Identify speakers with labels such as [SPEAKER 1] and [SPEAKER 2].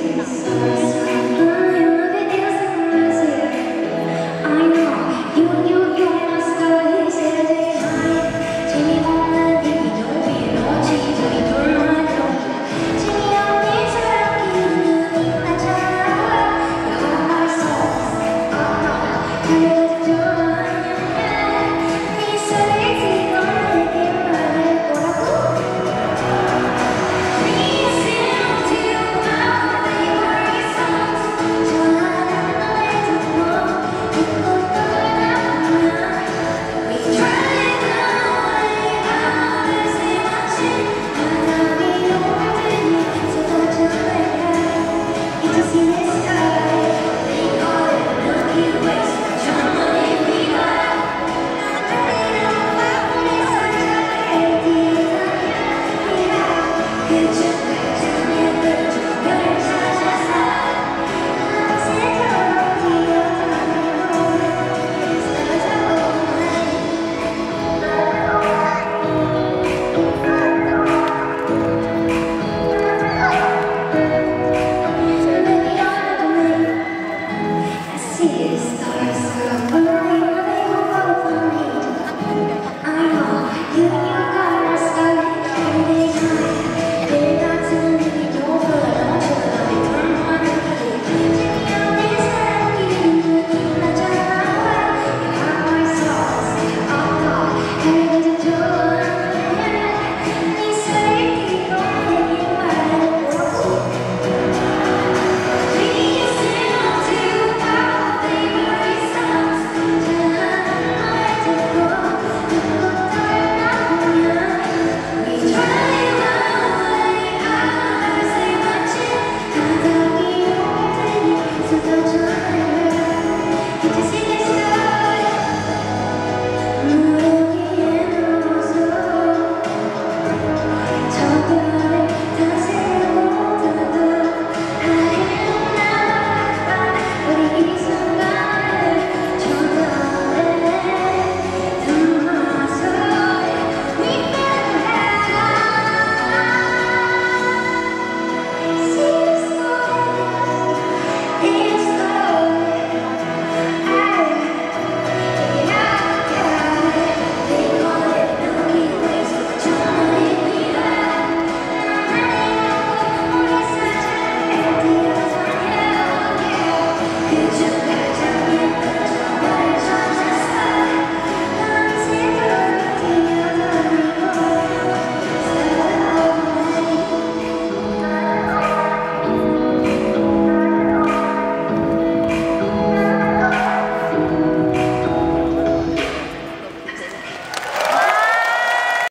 [SPEAKER 1] Jesus. です。